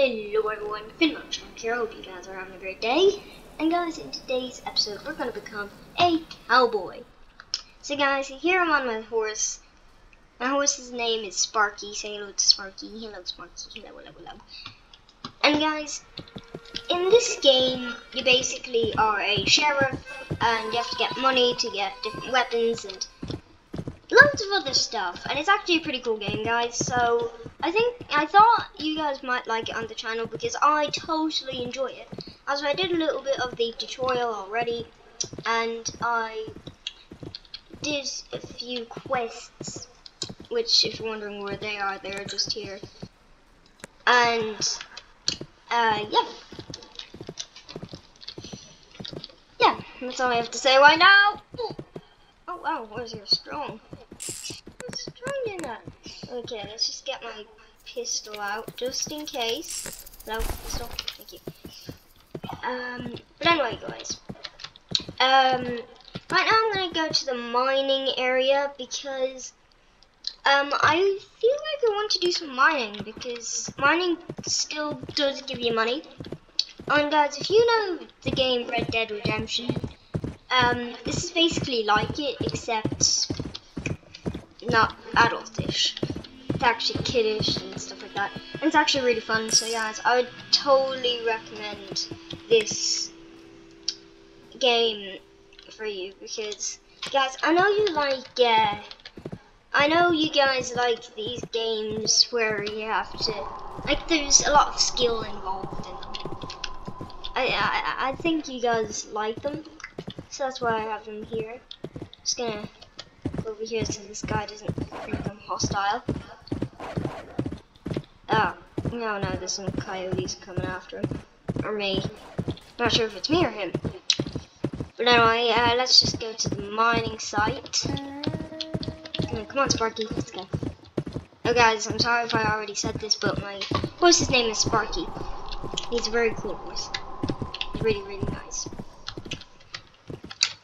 Hello everyone, Finmunch I'm here. Hope you guys are having a great day. And guys, in today's episode, we're gonna become a cowboy. So guys, here I'm on my horse. My horse's name is Sparky. Say hello to Sparky. Hello, Sparky. Hello, hello, hello. And guys, in this game, you basically are a sheriff, and you have to get money to get different weapons and loads of other stuff. And it's actually a pretty cool game, guys. So I think I thought you guys might like it on the channel because I totally enjoy it. As I did a little bit of the tutorial already, and I did a few quests, which if you're wondering where they are, they're just here. And uh, yeah. Yeah, that's all I have to say right now. Oh wow, where's your strong? That? Okay, let's just get my pistol out just in case. No, pistol. Thank you. Um, but anyway, guys. Um, right now I'm gonna go to the mining area because um I feel like I want to do some mining because mining still does give you money. And guys, if you know the game Red Dead Redemption, um, this is basically like it except not adultish it's actually kiddish and stuff like that. And it's actually really fun. So guys, I would totally recommend this game for you because guys, I know you like. Uh, I know you guys like these games where you have to like. There's a lot of skill involved in them. I I, I think you guys like them, so that's why I have them here. Just gonna go over here so this guy doesn't become hostile. Oh, no, no, there's some coyotes coming after him. Or me. Not sure if it's me or him. But anyway, uh, let's just go to the mining site. Oh, come on, Sparky, let's go. Oh, guys, I'm sorry if I already said this, but my horse's name is Sparky. He's a very cool horse. Really, really nice.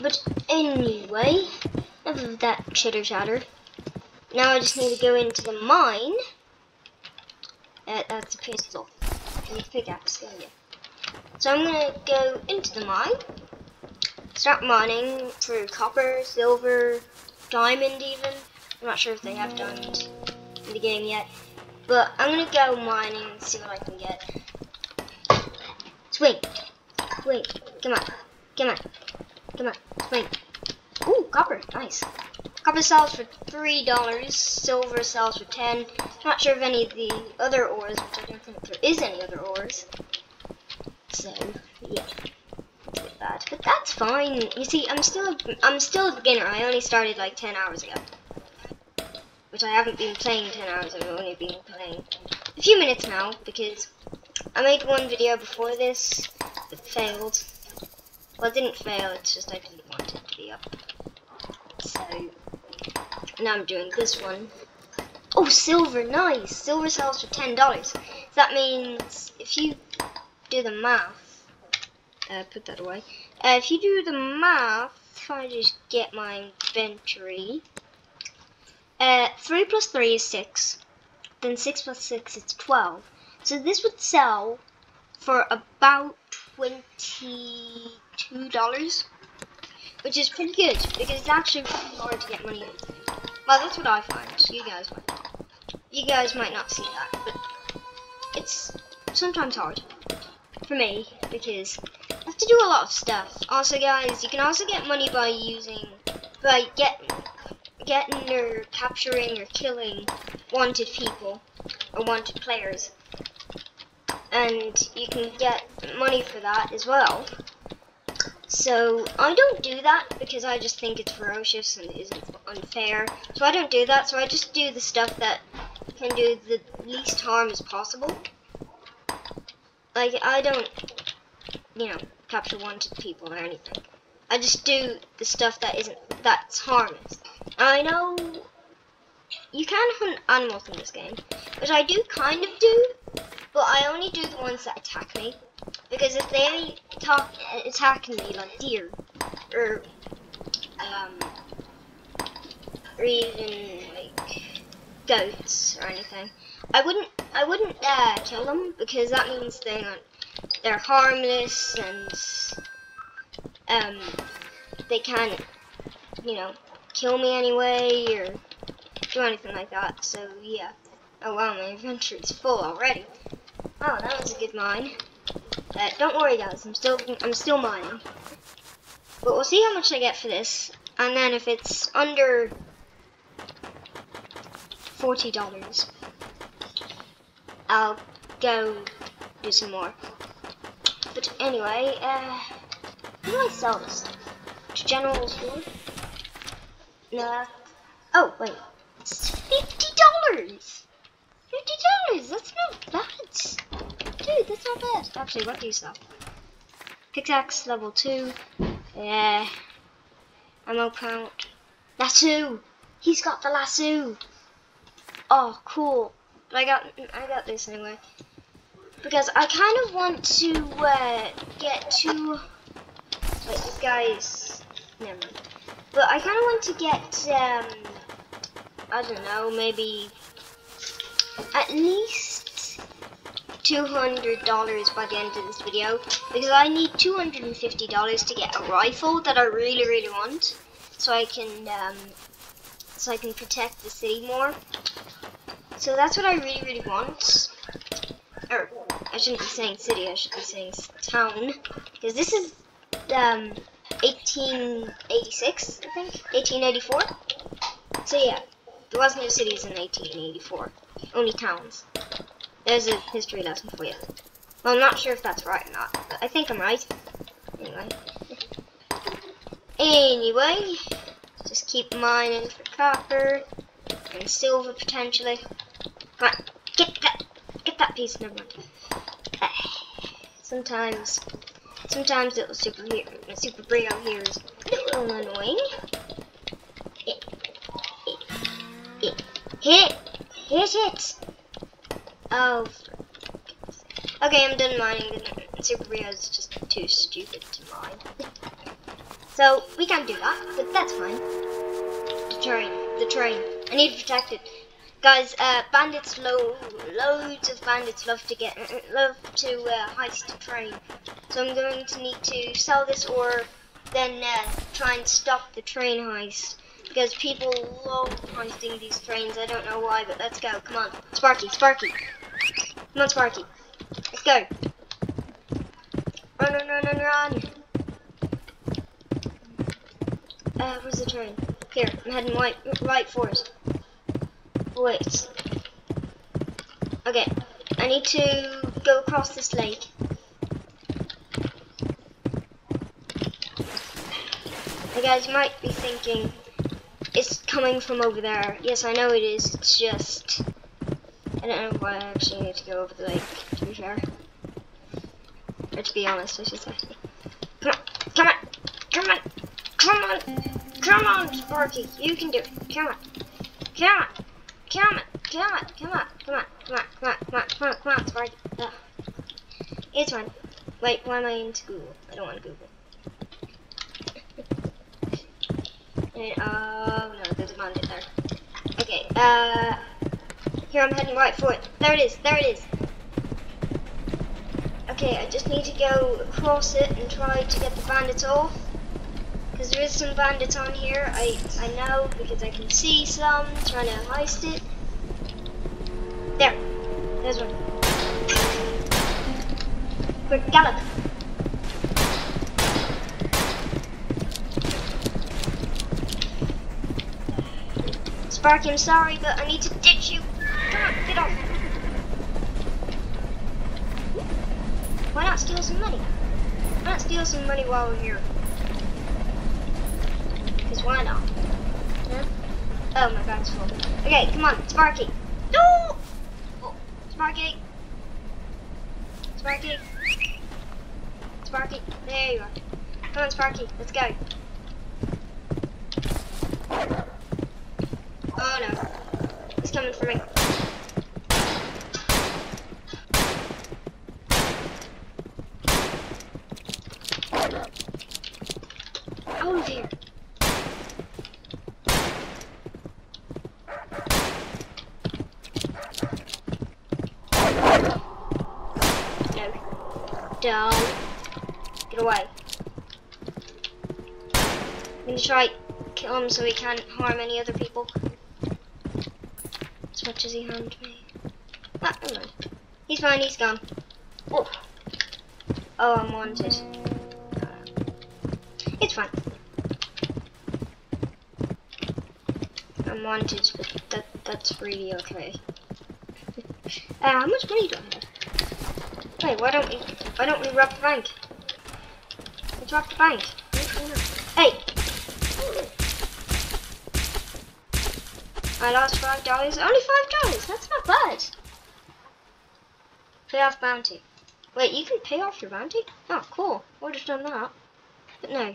But anyway, of that chitter chatter. Now I just need to go into the mine. Uh, that's a pistol. And a pickaxe. So I'm gonna go into the mine. Start mining for copper, silver, diamond even. I'm not sure if they have diamond in the game yet. But I'm gonna go mining and see what I can get. Swing. Swing. Come on. Come on. Come on. Swing. Copper. Nice. Copper sells for three dollars. Silver sells for ten. Not sure of any of the other ores, which I don't think there is any other ores. So yeah, that. But that's fine. You see, I'm still I'm still a beginner. I only started like ten hours ago, which I haven't been playing ten hours. I've only been playing a few minutes now because I made one video before this that failed. Well, it didn't fail. It's just I didn't want it to be up. So now I'm doing this one. Oh, silver, nice. Silver sells for ten dollars. That means if you do the math, uh, put that away. Uh, if you do the math, if I just get my inventory, uh, three plus three is six. Then six plus six is twelve. So this would sell for about twenty-two dollars, which is pretty good because it's actually hard to get money. Well, that's what I find. You guys might. You guys might not see that, but it's sometimes hard for me because I have to do a lot of stuff. Also, guys, you can also get money by using by get getting or capturing or killing wanted people or wanted players, and you can get money for that as well. So I don't do that because I just think it's ferocious and isn't unfair. So I don't do that. So I just do the stuff that can do the least harm as possible. Like I don't, you know, capture wanted people or anything. I just do the stuff that isn't that's harmless. I know you can hunt animals in this game, which I do kind of do, but I only do the ones that attack me. Because if they talk, attack me like deer, or um, or even like goats or anything, I wouldn't I wouldn't uh, kill them because that means they're they're harmless and um they can't you know kill me anyway or do anything like that. So yeah. Oh wow, my inventory is full already. Oh, that was a good mine. Uh, don't worry guys, I'm still I'm still mining. But we'll see how much I get for this. And then if it's under forty dollars, I'll go do some more. But anyway, uh, how do I sell this? To General Store? Nah. Oh wait, it's fifty dollars. Fifty dollars. That's not bad, dude. That's not bad. Actually, what do you sell? Pickaxe level two. Yeah. Ammo count. Lasso. He's got the lasso. Oh, cool. But I got I got this anyway because I kind of want to uh, get to. Wait, this guy's never mind. But I kind of want to get um, I don't know, maybe at least two hundred dollars by the end of this video because I need two hundred and fifty dollars to get a rifle that I really really want, so I can um, so I can protect the city more. So that's what I really, really want. Or, I shouldn't be saying city, I should be saying town. Because this is, um, 1886, I think? 1884? So yeah, there was no cities in 1884. Only towns. There's a history lesson for you. Well, I'm not sure if that's right or not, but I think I'm right. Anyway. Anyway, just keep mining for copper and silver potentially. On, get that, get that piece. Never mind. Eh, sometimes, sometimes little super here, super brio here Oh. Okay, I'm done mining. Super is just too stupid to mine. so we can't do that, but that's fine. The train, the train. I need to protect it. Guys, uh, bandits lo loads of bandits love to get love to uh, heist a train. So I'm going to need to sell this or then uh, try and stop the train heist because people love heisting these trains. I don't know why, but let's go. Come on, Sparky, Sparky. On, Sparky. Let's go. Run, run, run, run, run. Uh, where's the train? Here, I'm heading right, right for it. Wait. Okay, I need to go across this lake. You guys might be thinking, it's coming from over there. Yes, I know it is, it's just, I don't know why I actually need to go over the lake, to be fair. Or to be honest, I should say. Come on, come on, come on, come on, come on, Sparky, you can do it, come on, come on. Come on, come on, come on, come on, come on, come on, come on, come on, come on, Sparky. Ugh. It's fine. Wait, why am I into Google? I don't want Google. and, oh no, there's a bandit there. Okay, uh, here I'm heading right for it. There it is, there it is. Okay, I just need to go across it and try to get the bandits off. Because there is some bandits on here, I, I know, because I can see some trying to heist it. There, there's one. Quick, gallop! Sparky, I'm sorry, but I need to ditch you. Why not steal some money? Why not steal some money while we're here? Because why not? Huh? Oh, my bag's full. Okay, come on, Sparky. No! Oh, Sparky. Sparky. Sparky. There you are. Come on, Sparky. Let's go. Oh no. He's coming for me. Out of here. Doll. Get away. I'm gonna try kill him so he can't harm any other people. As much as he harmed me. Ah, never mind. He's fine, he's gone. Oh. Oh, I'm wanted. Uh, it's fine. I'm wanted, but that that's really okay. Uh, how much money do I have? Wait, why don't we why don't we rob the bank? Let's rob the bank. Hey! I lost five dollars. Only five dollars. That's not bad. Pay off bounty. Wait, you can pay off your bounty? Oh, cool. Would have done that. But no.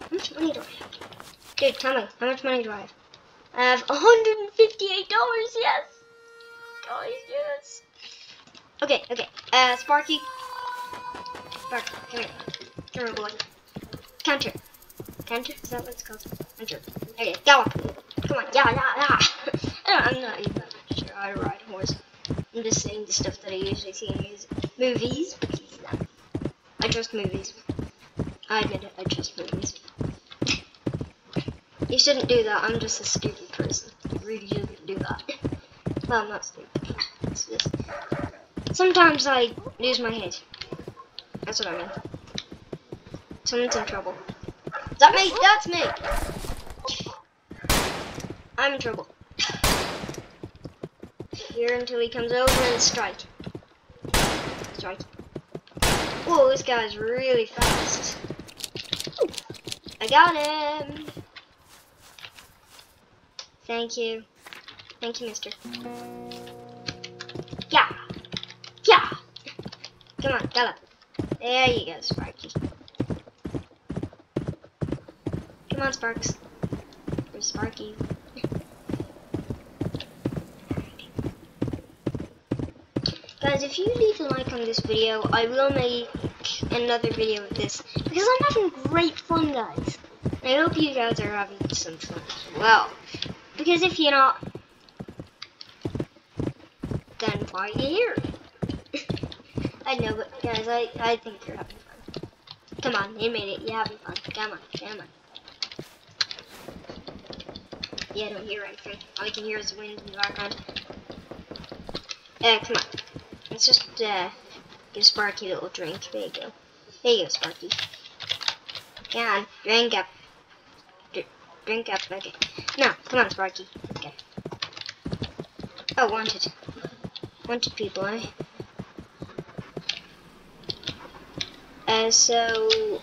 How much money do I have? Dude, tell me, how much money do I have? I have $158, yes! Guys, yes! Okay, okay. Uh, Sparky. Sparky, come here. Come here, boy. Counter. Counter? Is that what it's called? Counter. Okay, gallop. Come on, yeah, yeah, yeah. I'm not even sure to ride a horse. I'm just saying the stuff that I usually see in music. movies. I trust movies. I admit it, I trust movies. You shouldn't do that, I'm just a stupid person. You really shouldn't do that. Well, I'm not stupid. It's just... Sometimes I lose my head. That's what I mean. Someone's in trouble. Is that me? That's me! I'm in trouble. Here until he comes over and strike. Strike. Whoa, this guy's really fast. I got him! Thank you. Thank you, mister. Yeah! Yeah! Come on, gallop. There you go, Sparky. Come on, Sparks. Where's Sparky? Guys, if you leave a like on this video, I will make another video of this. Because I'm having great fun, guys. I hope you guys are having some fun as well. Because if you're not, then why are you here? I know, but guys, I, I think you're having fun. Come on, you made it. You're having fun. Come on, come on. Yeah, I don't hear anything. All I can hear is the wind in the background. Uh, come on. Let's just uh, give Sparky a little drink. There you go. There you go, Sparky. Come on, drink up. D drink up, okay. No, come on, Sparky. Okay. Oh, wanted. Wanted people, eh? Uh, so,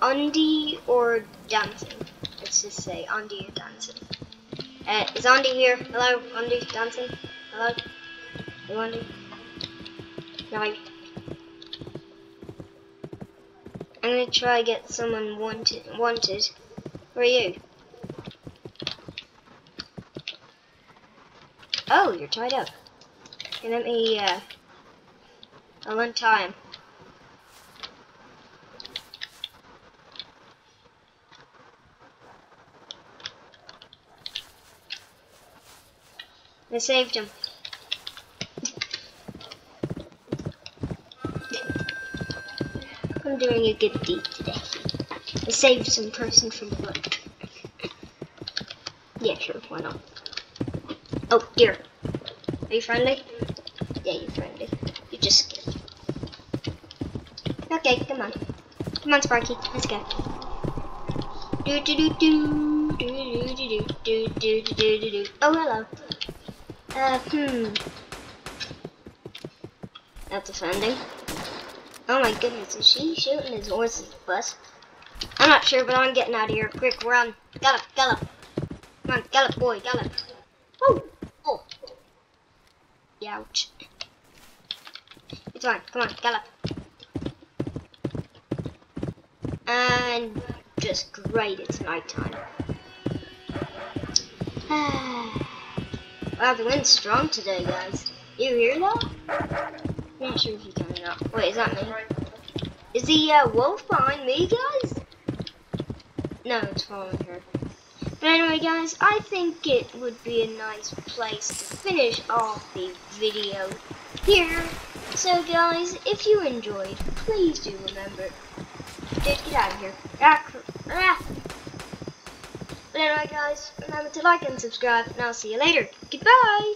Andy or dancing? Let's just say Andy or dancing. Uh, is Andy here? Hello, Andy, dancing? Hello? Hello, Andy? No. I'm gonna try get someone wanted. Wanted. Where are you? Oh, you're tied up. And let me, uh, I'll untie him. Saved him. I'm doing a good deed today. I saved some person from blood. yeah, sure, why not? Oh, dear. Are you friendly? Yeah, you're friendly. You're just scared. Okay, come on. Come on, Sparky. Let's go. Do do do do do do do do do do do do. Oh, hello. Uh, hmm. That's offending. Oh my goodness, is she shooting his horse's bus? I'm not sure, but I'm getting out of here. Quick, run. Gallop, gallop. Come on, gallop, boy, gallop. Oh, oh. Ouch. It's fine. Come on, gallop. And just great, it's nighttime. wow, the wind's strong today, guys. You hear that? I'm not sure if you can or not. Wait, is that me? Is the uh, wolf behind me, guys? No, it's following her. But anyway, guys, I think it would be a nice place to finish off the video here. So guys, if you enjoyed, please do remember. Dude, get out of here. Ah. But anyway guys, remember to like and subscribe, and I'll see you later. Goodbye!